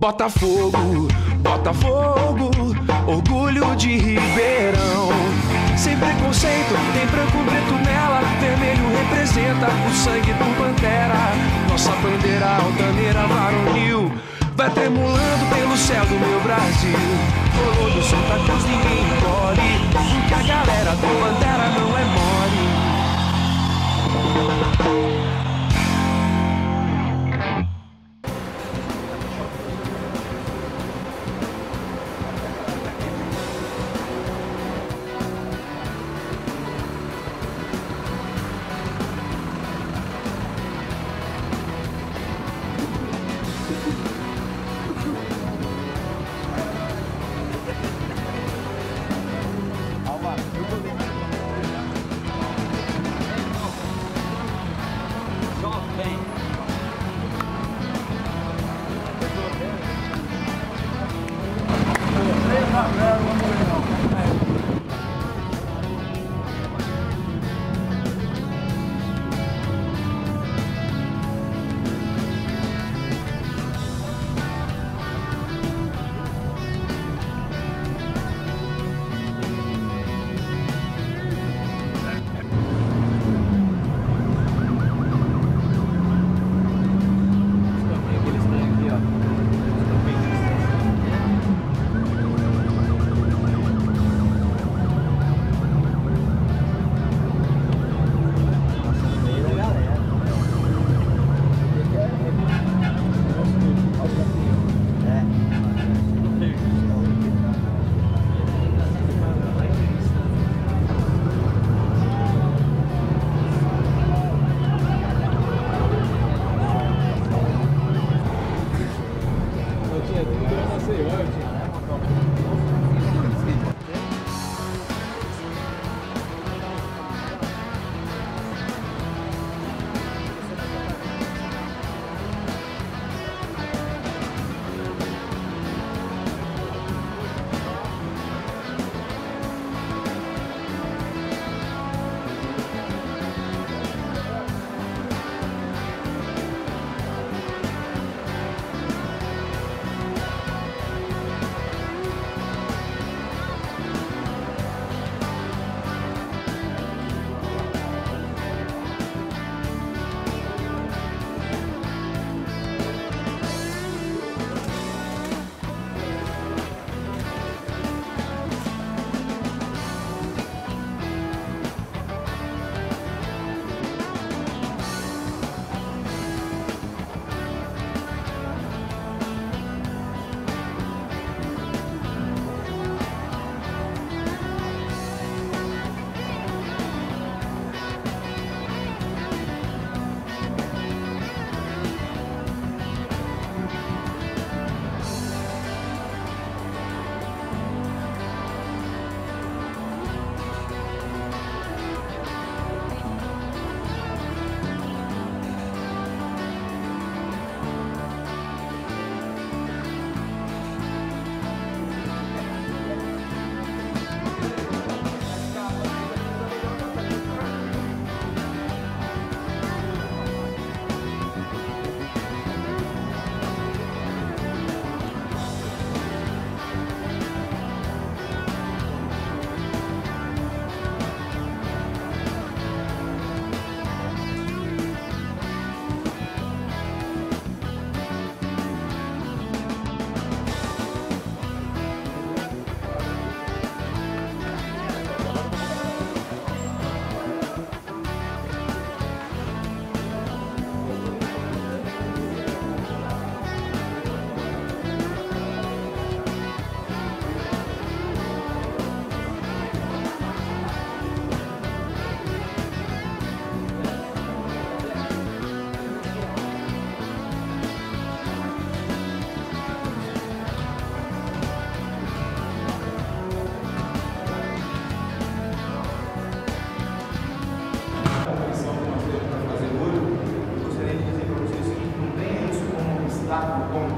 Botafogo, Botafogo, orgulho de Ribeirão. Sem preconceito, tem branco preto nela, vermelho representa o sangue do Pantera. Nossa bandeira altaneira varonil vai tremulando pelo céu do meu Brasil. Colou do Santa Cruz, ninguém engole, porque a galera do Pantera não é mole. bem.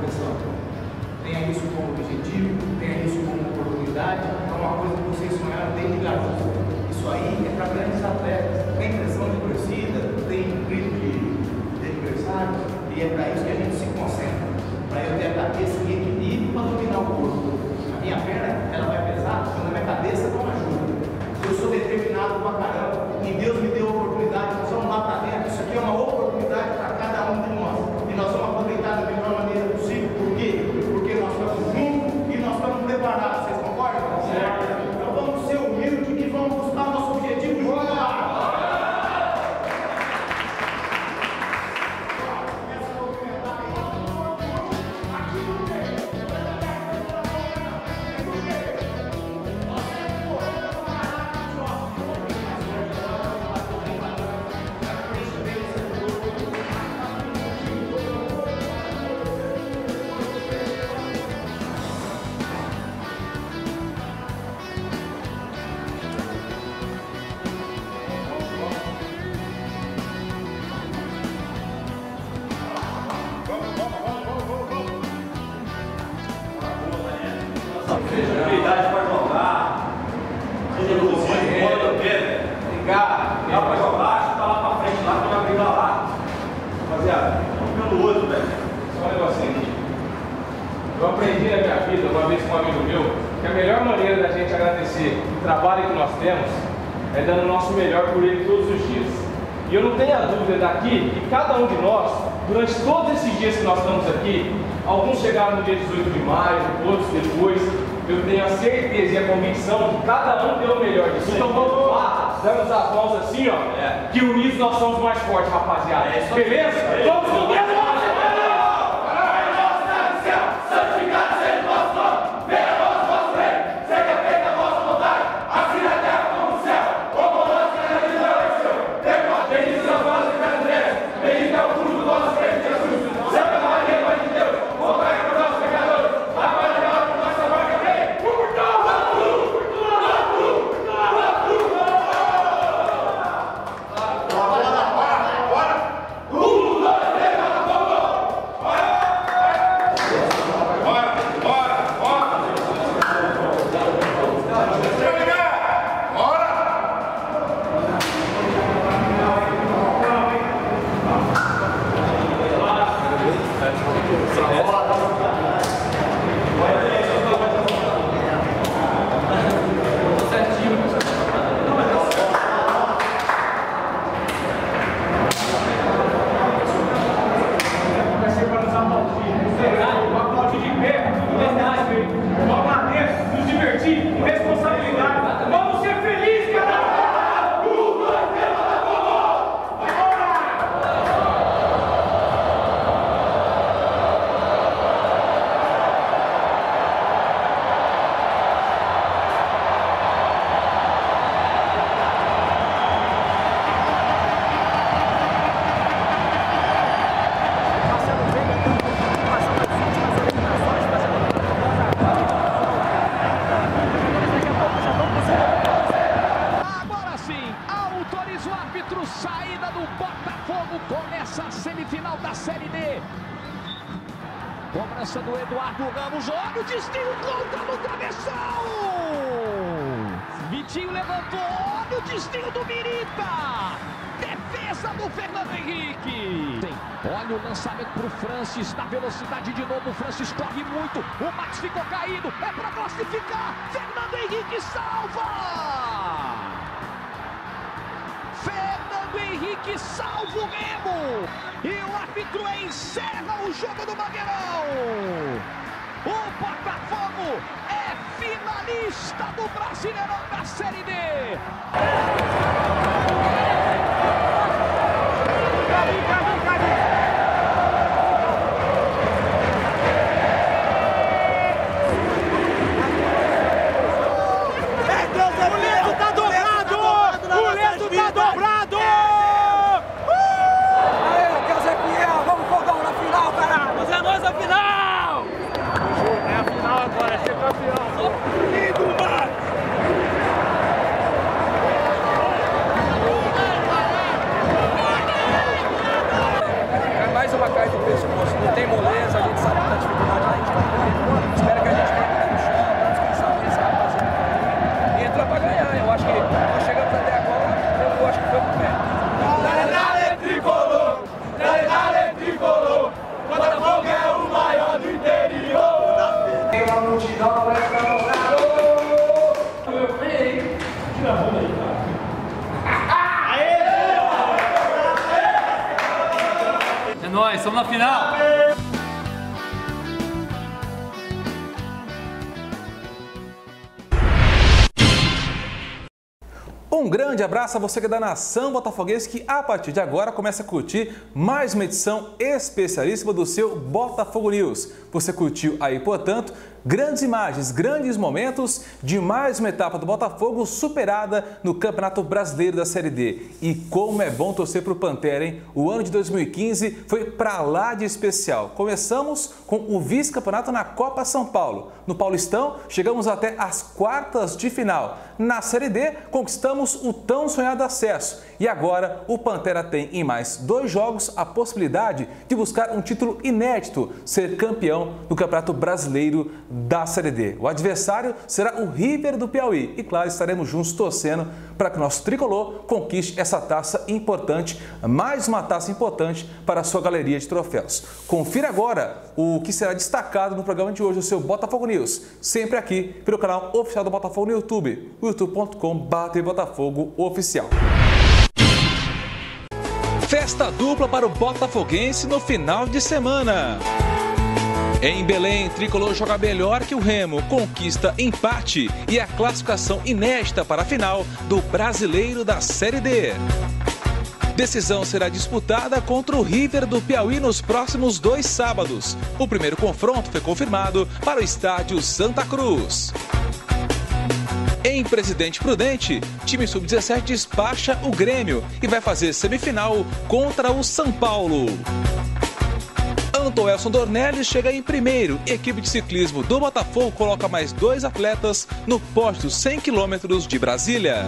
pessoal. Tenha isso como objetivo, tenha isso como oportunidade, é uma coisa que vocês sonharam desde garoto. Isso aí é para grandes atletas. Tem pressão de torcida, tem grito de, de adversário, e é para isso que a gente depois, eu tenho a certeza e a convicção que cada um deu o melhor de si. Então vamos lá, damos as mãos assim, ó, é. que unidos nós somos mais fortes, rapaziada. É Beleza? Vamos com Centro, saída do Botafogo, começa a semifinal da Série D. Cobrança do Eduardo Ramos, olha o destino contra tá no travessão! Vitinho levantou, olha o destino do Mirita! Defesa do Fernando Henrique! Olha o lançamento pro Francis, na velocidade de novo, o Francis corre muito, o Max ficou caído, é para classificar, Fernando Henrique salva! Henrique salva o Remo. E o árbitro encerra o jogo do Magueirão. O Botafogo é finalista do Brasileirão da Série D. estamos na final! Um grande abraço a você que é da nação botafoguense que a partir de agora começa a curtir mais uma edição especialíssima do seu Botafogo News. Você curtiu aí, portanto, Grandes imagens, grandes momentos de mais uma etapa do Botafogo superada no Campeonato Brasileiro da Série D. E como é bom torcer para o Pantera, hein? O ano de 2015 foi para lá de especial. Começamos com o vice-campeonato na Copa São Paulo. No Paulistão, chegamos até as quartas de final. Na Série D, conquistamos o tão sonhado acesso. E agora, o Pantera tem em mais dois jogos a possibilidade de buscar um título inédito, ser campeão do Campeonato Brasileiro da Série D. O adversário será o River do Piauí e, claro, estaremos juntos torcendo para que o nosso tricolor conquiste essa taça importante, mais uma taça importante para a sua galeria de troféus. Confira agora o que será destacado no programa de hoje, o seu Botafogo News, sempre aqui pelo canal oficial do Botafogo no YouTube, youtube.com.br Botafogo Oficial. Festa dupla para o Botafoguense no final de semana. Em Belém, Tricolor joga melhor que o Remo, conquista empate e a classificação inédita para a final do Brasileiro da Série D. Decisão será disputada contra o River do Piauí nos próximos dois sábados. O primeiro confronto foi confirmado para o estádio Santa Cruz. Em Presidente Prudente, time sub-17 despacha o Grêmio e vai fazer semifinal contra o São Paulo. Antoelson Dornelles chega em primeiro. Equipe de ciclismo do Botafogo coloca mais dois atletas no posto 100 quilômetros de Brasília.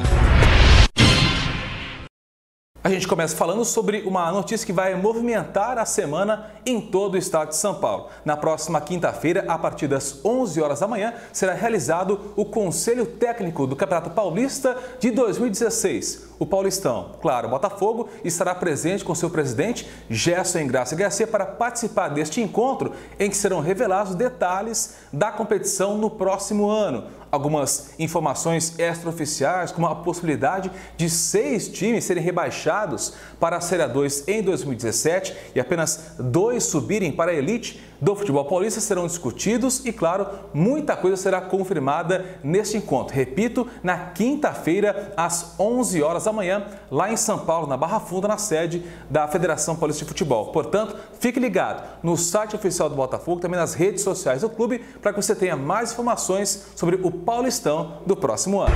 A gente começa falando sobre uma notícia que vai movimentar a semana em todo o estado de São Paulo. Na próxima quinta-feira, a partir das 11 horas da manhã, será realizado o Conselho Técnico do Campeonato Paulista de 2016. O Paulistão, claro, Botafogo, estará presente com seu presidente, Gerson Graça Garcia, para participar deste encontro em que serão revelados detalhes da competição no próximo ano algumas informações extraoficiais, como a possibilidade de seis times serem rebaixados para a Série 2 em 2017 e apenas dois subirem para a elite do futebol paulista serão discutidos e, claro, muita coisa será confirmada neste encontro. Repito, na quinta-feira, às 11 horas da manhã, lá em São Paulo, na Barra Funda, na sede da Federação Paulista de Futebol. Portanto, fique ligado no site oficial do Botafogo, também nas redes sociais do clube, para que você tenha mais informações sobre o Paulistão do próximo ano.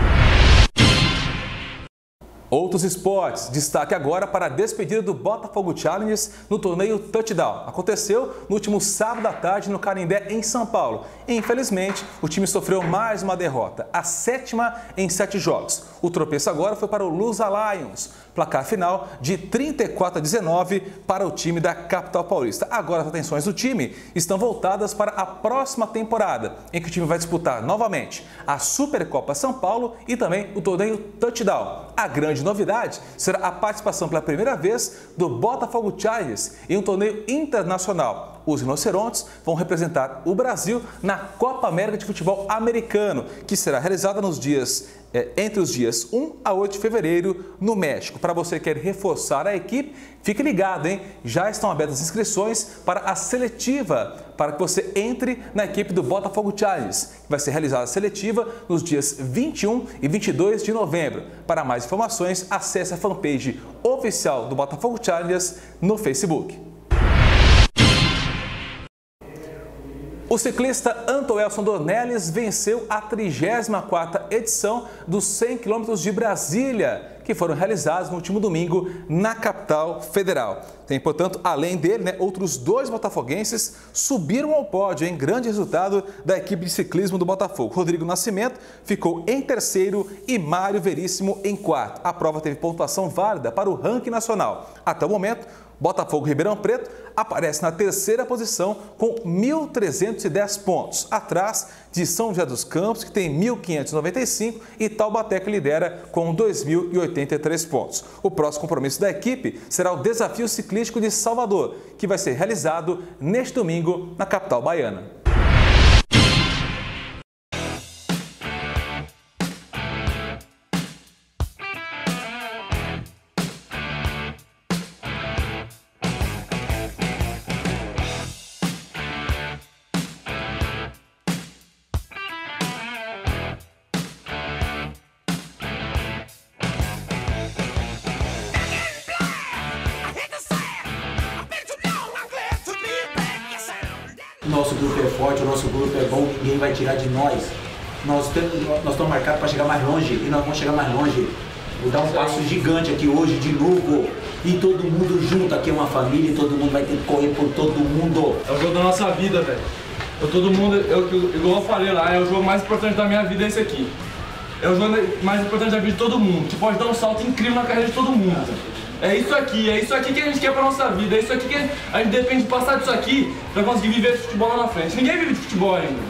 Outros esportes, destaque agora para a despedida do Botafogo Challenge no torneio Touchdown. Aconteceu no último sábado à tarde no Canindé, em São Paulo. E, infelizmente, o time sofreu mais uma derrota, a sétima em sete jogos. O tropeço agora foi para o Lusa Lions, placar final de 34 a 19 para o time da capital paulista. Agora as atenções do time estão voltadas para a próxima temporada, em que o time vai disputar novamente a Supercopa São Paulo e também o torneio Touchdown. A grande novidade será a participação pela primeira vez do Botafogo Chargers em um torneio internacional os rinocerontes vão representar o Brasil na Copa América de Futebol Americano, que será realizada nos dias é, entre os dias 1 a 8 de fevereiro no México. Para você que quer reforçar a equipe, fique ligado, hein? Já estão abertas as inscrições para a seletiva, para que você entre na equipe do Botafogo Chargers. Vai ser realizada a seletiva nos dias 21 e 22 de novembro. Para mais informações, acesse a fanpage oficial do Botafogo Chargers no Facebook. O ciclista Antoelson Dornelles venceu a 34ª edição dos 100 km de Brasília, que foram realizados no último domingo na capital federal. Tem, portanto, além dele, né, outros dois botafoguenses subiram ao pódio em grande resultado da equipe de ciclismo do Botafogo. Rodrigo Nascimento ficou em terceiro e Mário Veríssimo em quarto. A prova teve pontuação válida para o ranking nacional. Até o momento, Botafogo Ribeirão Preto aparece na terceira posição com 1.310 pontos, atrás de São José dos Campos, que tem 1.595, e Taubaté, que lidera com 2.083 pontos. O próximo compromisso da equipe será o Desafio Ciclístico de Salvador, que vai ser realizado neste domingo na capital baiana. Nós vamos chegar mais longe. Vou dar um passo gigante aqui hoje de novo. E todo mundo junto, aqui é uma família e todo mundo vai ter que correr por todo mundo. É o jogo da nossa vida, velho. Todo mundo, eu, igual eu falei lá, é o jogo mais importante da minha vida esse aqui. É o jogo mais importante da vida de todo mundo, que pode dar um salto incrível na carreira de todo mundo. É isso aqui, é isso aqui que a gente quer pra nossa vida, é isso aqui que a gente depende de passar disso aqui pra conseguir viver esse futebol lá na frente. Ninguém vive de futebol ainda.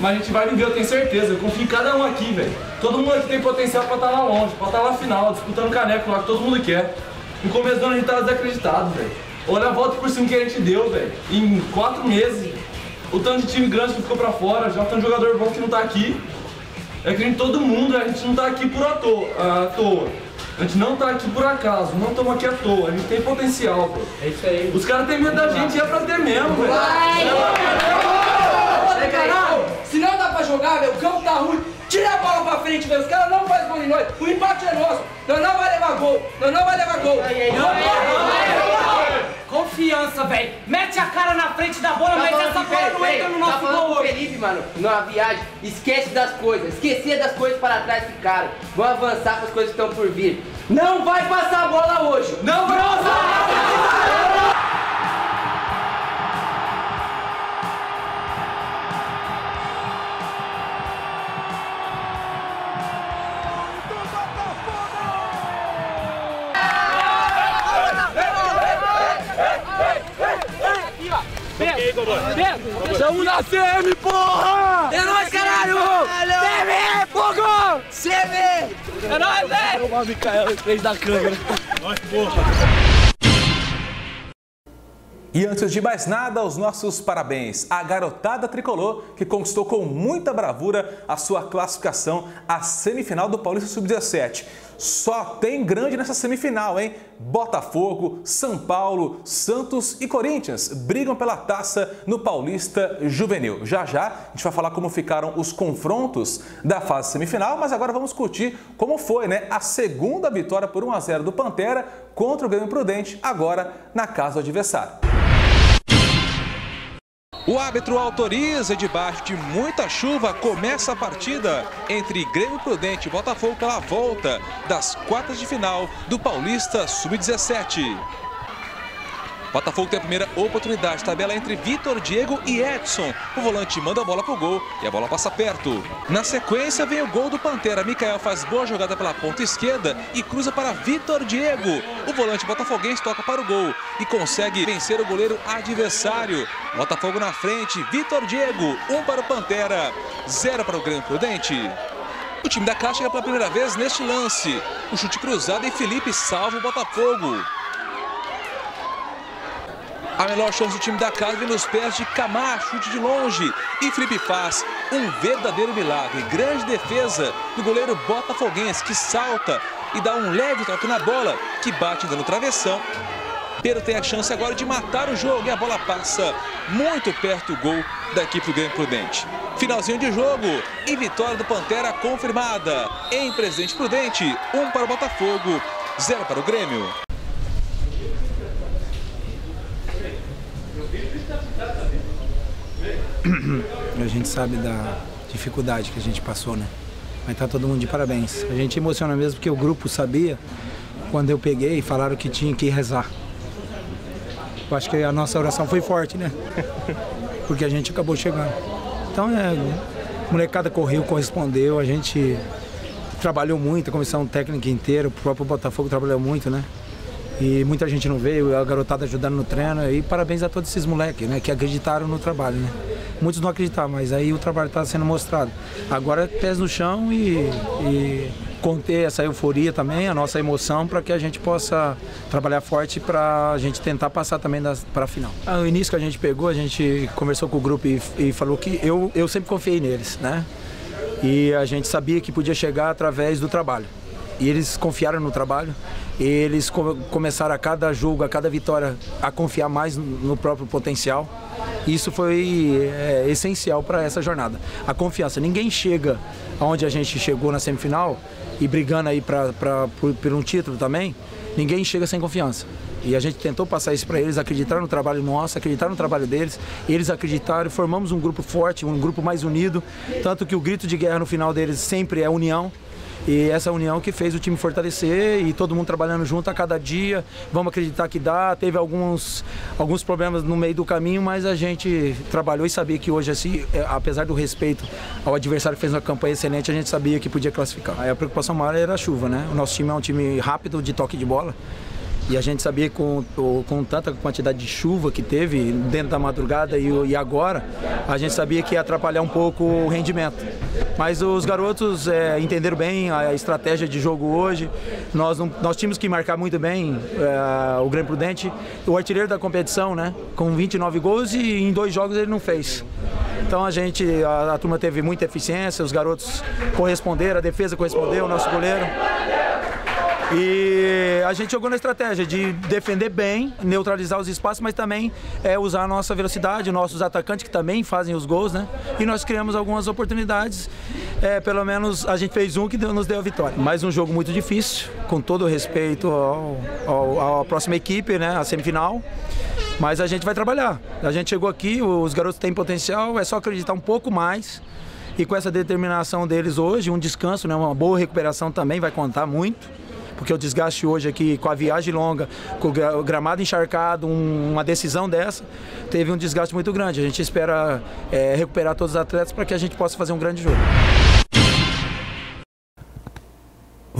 Mas a gente vai viver, eu tenho certeza. Eu confio em cada um aqui, velho. Todo mundo aqui tem potencial pra estar lá longe, pra estar lá final, disputando caneco lá que todo mundo quer. No começo do ano a gente tava desacreditado, velho. Olha a volta por cima que a gente deu, velho. Em quatro meses. O tanto de time grande que ficou pra fora, já tem um jogador bom que não tá aqui. É que a gente, todo mundo, a gente não tá aqui por à toa. À toa. A gente não tá aqui por acaso, não estamos aqui à toa, a gente tem potencial, velho. É isso aí. Os caras têm medo da gente e é pra ter mesmo, velho. Caralho, se não dá pra jogar, velho, o campo tá ruim. Tira a bola pra frente, velho. Os caras não fazem gol em nós. O empate é nosso. Nós não vai levar gol. Nós não vai levar gol. Confiança, velho. Mete a cara na frente da bola, Tá mas essa bola não entra no tá nosso falando gol hoje. Felipe, mano, numa viagem, esquece das coisas, esquecer das coisas para trás ficaram. Vamos avançar com as coisas que estão por vir. Não vai passar a bola hoje. Não vai Tamo na CM, porra! É nóis, caralho! CM, fogo! CM! É nóis, velho! O Mikael em frente da câmera. Nós, porra. E antes de mais nada, os nossos parabéns à garotada tricolor que conquistou com muita bravura a sua classificação à semifinal do Paulista Sub-17. Só tem grande nessa semifinal, hein? Botafogo, São Paulo, Santos e Corinthians brigam pela taça no Paulista Juvenil. Já já a gente vai falar como ficaram os confrontos da fase semifinal, mas agora vamos curtir como foi, né? A segunda vitória por 1 a 0 do Pantera contra o Grêmio Prudente, agora na casa do adversário. O árbitro autoriza e debaixo de muita chuva começa a partida entre Grêmio Prudente e Botafogo pela volta das quartas de final do Paulista Sub-17. Botafogo tem a primeira oportunidade, tabela entre Vitor Diego e Edson. O volante manda a bola pro gol e a bola passa perto. Na sequência vem o gol do Pantera. Mikael faz boa jogada pela ponta esquerda e cruza para Vitor Diego. O volante botafoguense toca para o gol e consegue vencer o goleiro adversário. Botafogo na frente, Vitor Diego, um para o Pantera, zero para o Grêmio Prudente. O time da casa chega pela primeira vez neste lance. O chute cruzado e Felipe salva o Botafogo. A melhor chance do time da casa vem nos pés de Camacho, chute de longe. E Felipe faz um verdadeiro milagre. Grande defesa do goleiro botafoguense que salta e dá um leve toque na bola que bate dando travessão. Pedro tem a chance agora de matar o jogo e a bola passa muito perto do gol da equipe do Grêmio Prudente. Finalzinho de jogo e vitória do Pantera confirmada. Em Presidente Prudente, um para o Botafogo, zero para o Grêmio. A gente sabe da dificuldade que a gente passou, né? Mas tá todo mundo de parabéns. A gente emociona mesmo porque o grupo sabia, quando eu peguei, falaram que tinha que rezar. Eu acho que a nossa oração foi forte, né? Porque a gente acabou chegando. Então, é, a molecada correu, correspondeu, a gente trabalhou muito, a comissão técnica inteira, o próprio Botafogo trabalhou muito, né? E muita gente não veio, a garotada ajudando no treino. E parabéns a todos esses moleques, né? Que acreditaram no trabalho, né? Muitos não acreditaram, mas aí o trabalho está sendo mostrado. Agora, pés no chão e, e conter essa euforia também, a nossa emoção, para que a gente possa trabalhar forte para a gente tentar passar também para a final. Ah, O início que a gente pegou, a gente conversou com o grupo e, e falou que eu, eu sempre confiei neles, né? E a gente sabia que podia chegar através do trabalho. E eles confiaram no trabalho, eles co- começaram a cada jogo, a cada vitória, a confiar mais no- no próprio potencial. Isso foi é, essencial para essa jornada. A confiança. Ninguém chega aonde a gente chegou na semifinal e brigando aí pra, pra, por, por um título também, ninguém chega sem confiança. E a gente tentou passar isso para eles, acreditar no trabalho nosso, acreditar no trabalho deles. Eles acreditaram, formamos um grupo forte, um grupo mais unido. Tanto que o grito de guerra no final deles sempre é união. E essa união que fez o time fortalecer e todo mundo trabalhando junto a cada dia. Vamos acreditar que dá. Teve alguns, alguns problemas no meio do caminho, mas a gente trabalhou e sabia que hoje, assim, é, apesar do respeito ao adversário que fez uma campanha excelente, a gente sabia que podia classificar. Aí a preocupação maior era a chuva, né? O nosso time é um time rápido de toque de bola. E a gente sabia com, com tanta quantidade de chuva que teve dentro da madrugada e, e agora, a gente sabia que ia atrapalhar um pouco o rendimento. Mas os garotos é, entenderam bem a estratégia de jogo hoje. Nós, não, nós tínhamos que marcar muito bem é, o Grande Prudente, o artilheiro da competição, né? Com 29 gols e em dois jogos ele não fez. Então a gente, a, a turma teve muita eficiência, os garotos corresponderam, a defesa correspondeu, o nosso goleiro. E a gente jogou na estratégia de defender bem, neutralizar os espaços, mas também é, usar a nossa velocidade, nossos atacantes que também fazem os gols, né? E nós criamos algumas oportunidades. É, pelo menos a gente fez um que deu, nos deu a vitória. Mais um jogo muito difícil, com todo o respeito à próxima equipe, né? A semifinal. Mas a gente vai trabalhar. A gente chegou aqui, os garotos têm potencial, é só acreditar um pouco mais. E com essa determinação deles hoje, um descanso, né? uma boa recuperação também vai contar muito porque o desgaste hoje aqui com a viagem longa, com o gramado encharcado, um, uma decisão dessa, teve um desgaste muito grande. A gente espera é, recuperar todos os atletas para que a gente possa fazer um grande jogo.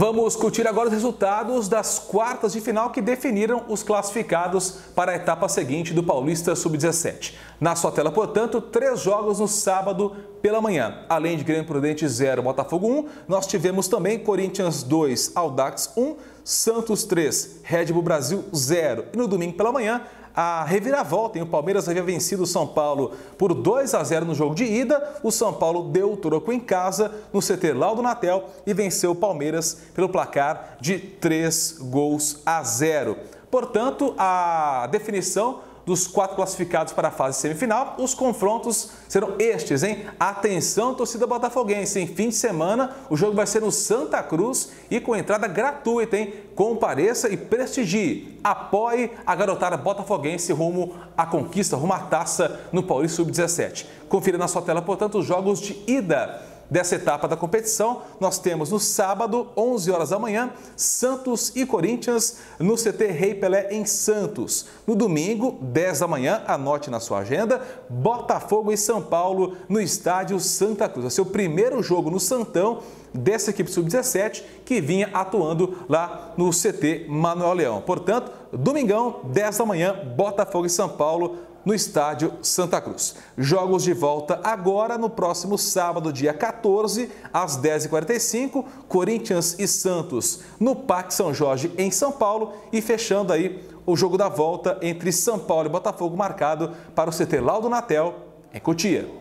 Vamos curtir agora os resultados das quartas de final que definiram os classificados para a etapa seguinte do Paulista Sub-17. Na sua tela, portanto, três jogos no sábado pela manhã. Além de Grêmio Prudente 0, Botafogo 1, nós tivemos também Corinthians 2, Audax 1, Santos 3, Red Bull Brasil 0. E no domingo pela manhã, a reviravolta, em o Palmeiras havia vencido o São Paulo por 2 a 0 no jogo de ida. O São Paulo deu o troco em casa no CT Laudo Natel e venceu o Palmeiras pelo placar de 3 gols a 0. Portanto, a definição dos quatro classificados para a fase semifinal. Os confrontos serão estes, hein? Atenção, torcida botafoguense. Em fim de semana, o jogo vai ser no Santa Cruz e com entrada gratuita, hein? Compareça e prestigie. Apoie a garotada botafoguense rumo à conquista, rumo à taça no Paulista Sub-17. Confira na sua tela, portanto, os jogos de ida dessa etapa da competição. Nós temos no sábado, 11 horas da manhã, Santos e Corinthians no CT Rei Pelé em Santos. No domingo, 10 da manhã, anote na sua agenda, Botafogo e São Paulo no estádio Santa Cruz. Ser o primeiro jogo no Santão dessa equipe sub-17 que vinha atuando lá no CT Manuel Leão. Portanto, domingão, 10 da manhã, Botafogo e São Paulo no estádio Santa Cruz. Jogos de volta agora no próximo sábado, dia 14, às 10h45, Corinthians e Santos no Parque São Jorge, em São Paulo, e fechando aí o jogo da volta entre São Paulo e Botafogo, marcado para o CT Laudo Natel, em Cotia.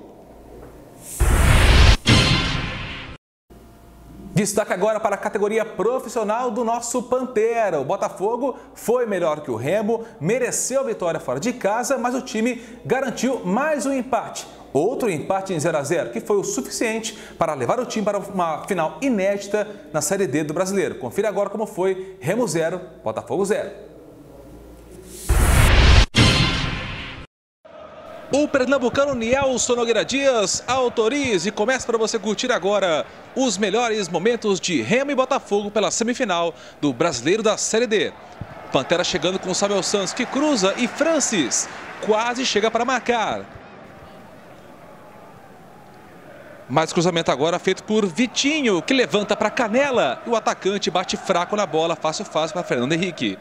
Destaque agora para a categoria profissional do nosso Pantera. O Botafogo foi melhor que o Remo, mereceu a vitória fora de casa, mas o time garantiu mais um empate. Outro empate em 0 a 0 que foi o suficiente para levar o time para uma final inédita na Série D do Brasileiro. Confira agora como foi Remo 0, Botafogo 0. O pernambucano Nielson Nogueira Dias autoriza e começa para você curtir agora os melhores momentos de Remo e Botafogo pela semifinal do Brasileiro da Série D. Pantera chegando com Samuel Santos que cruza e Francis quase chega para marcar. Mais cruzamento agora feito por Vitinho, que levanta para Canela. E o atacante bate fraco na bola, fácil, fácil para Fernando Henrique.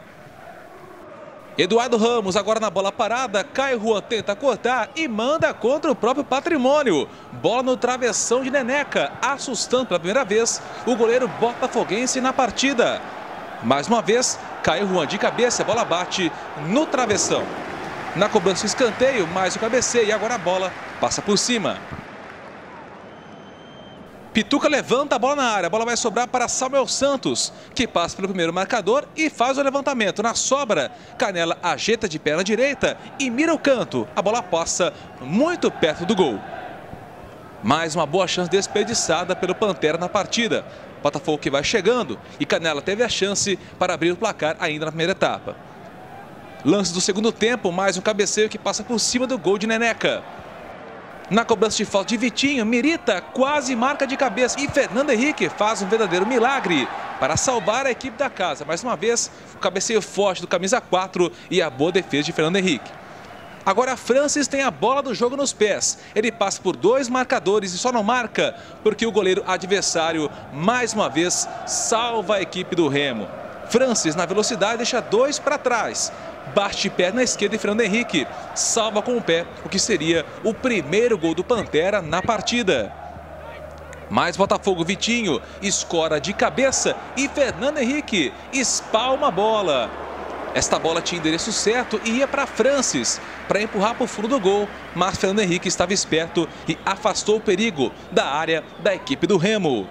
Eduardo Ramos agora na bola parada, Caio Juan tenta cortar e manda contra o próprio patrimônio. Bola no travessão de Neneca, assustando pela primeira vez o goleiro botafoguense na partida. Mais uma vez, Caio Juan de cabeça, a bola bate no travessão. Na cobrança escanteio, mais o cabeceio e agora a bola passa por cima. Pituca levanta a bola na área. A bola vai sobrar para Samuel Santos, que passa pelo primeiro marcador e faz o levantamento. Na sobra, Canela ajeita de perna direita e mira o canto. A bola passa muito perto do gol. Mais uma boa chance desperdiçada pelo Pantera na partida. Botafogo que vai chegando e Canela teve a chance para abrir o placar ainda na primeira etapa. Lance do segundo tempo, mais um cabeceio que passa por cima do gol de Neneca. Na cobrança de falta de Vitinho, Mirita quase marca de cabeça e Fernando Henrique faz um verdadeiro milagre para salvar a equipe da casa. Mais uma vez, o cabeceio forte do camisa 4 e a boa defesa de Fernando Henrique. Agora Francis tem a bola do jogo nos pés. Ele passa por dois marcadores e só não marca porque o goleiro adversário, mais uma vez, salva a equipe do Remo. Francis, na velocidade, deixa dois para trás. Bate pé na esquerda e Fernando Henrique salva com o pé o que seria o primeiro gol do Pantera na partida. Mais Botafogo, Vitinho, escora de cabeça e Fernando Henrique espalma a bola. Esta bola tinha endereço certo e ia para Francis para empurrar para o fundo do gol, mas Fernando Henrique estava esperto e afastou o perigo da área da equipe do Remo.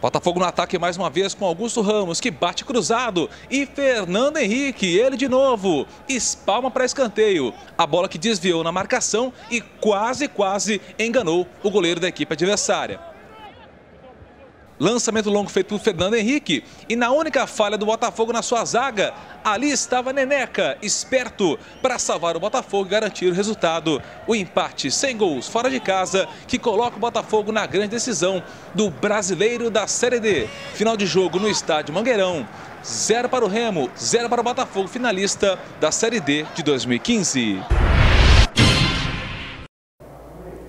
Botafogo no ataque mais uma vez com Augusto Ramos, que bate cruzado. E Fernando Henrique, ele de novo, espalma para escanteio. A bola que desviou na marcação e quase, quase enganou o goleiro da equipe adversária. Lançamento longo feito por Fernando Henrique. E na única falha do Botafogo na sua zaga, ali estava Neneca, esperto para salvar o Botafogo e garantir o resultado. O empate sem gols fora de casa, que coloca o Botafogo na grande decisão do brasileiro da Série D. Final de jogo no estádio Mangueirão. Zero para o Remo, zero para o Botafogo, finalista da Série D de 2015.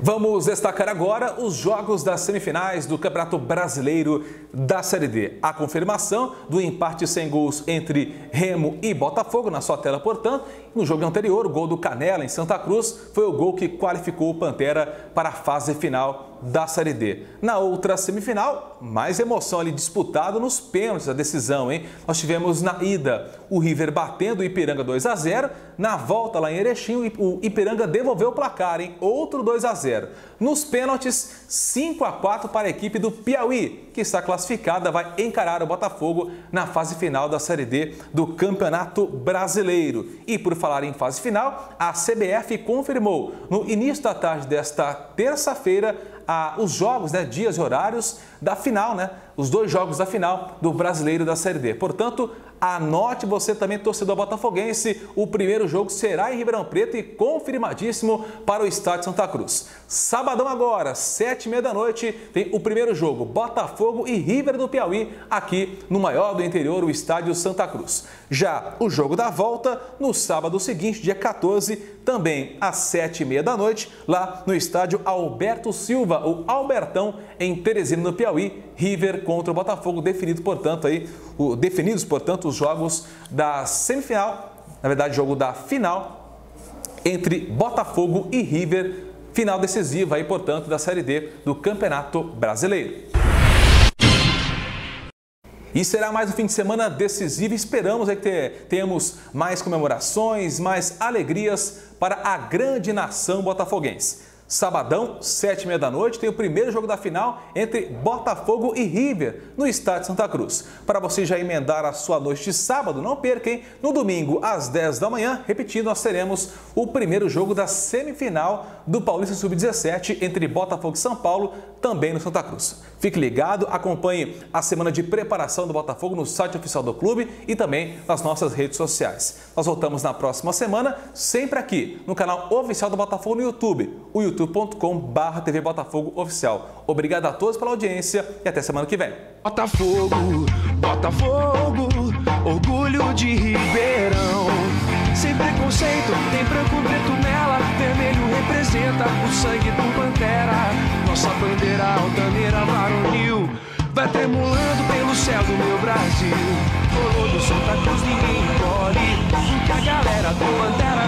Vamos destacar agora os jogos das semifinais do Campeonato Brasileiro da Série D. A confirmação do empate sem gols entre Remo e Botafogo na sua tela, portanto. No jogo anterior, o gol do Canela em Santa Cruz foi o gol que qualificou o Pantera para a fase final da Série D. Na outra semifinal, mais emoção ali disputada nos pênaltis da decisão, hein? Nós tivemos na ida o River batendo o Ipiranga 2 a 0, na volta lá em Erechim o Ipiranga devolveu o placar, hein? Outro 2 a 0. Nos pênaltis, 5 a 4 para a equipe do Piauí, que está classificada, vai encarar o Botafogo na fase final da Série D do Campeonato Brasileiro. E por falar em fase final, a CBF confirmou no início da tarde desta terça-feira os jogos, né, dias e horários da final, né? Os dois jogos da final do Brasileiro da Série D. Portanto, Anote você também, torcedor botafoguense, o primeiro jogo será em Ribeirão Preto e confirmadíssimo para o Estádio Santa Cruz. Sabadão agora, sete e meia da noite, tem o primeiro jogo, Botafogo e River do Piauí, aqui no maior do interior, o Estádio Santa Cruz. Já o jogo da volta, no sábado seguinte, dia 14, também às sete e meia da noite, lá no Estádio Alberto Silva, o Albertão, em Teresina, no Piauí, River contra o Botafogo, definido, portanto, aí, o, definidos, portanto, os jogos da semifinal, na verdade, jogo da final entre Botafogo e River, final decisiva aí, portanto, da Série D do Campeonato Brasileiro. E será mais um fim de semana decisivo. Esperamos aí que tenhamos mais comemorações, mais alegrias para a grande nação botafoguense. Sabadão, sete e meia da noite, tem o primeiro jogo da final entre Botafogo e River, no estádio Santa Cruz. Para você já emendar a sua noite de sábado, não perca, No domingo, às 10 da manhã, repetindo, nós teremos o primeiro jogo da semifinal do Paulista Sub-17 entre Botafogo e São Paulo, também no Santa Cruz. Fique ligado, acompanhe a semana de preparação do Botafogo no site oficial do clube e também nas nossas redes sociais. Nós voltamos na próxima semana, sempre aqui no canal oficial do Botafogo no YouTube, o youtube.com.br TV Botafogo Oficial. Obrigado a todos pela audiência e até semana que vem. Botafogo, Botafogo, orgulho de Ribeirão. Sem preconceito, tem branco preto nela, vermelho representa o sangue do Pantera. Nossa bandeira altaneira varonil vai tremulando pelo céu do meu Brasil. Coroa do Santa Cruz ninguém engole, porque a galera do Pantera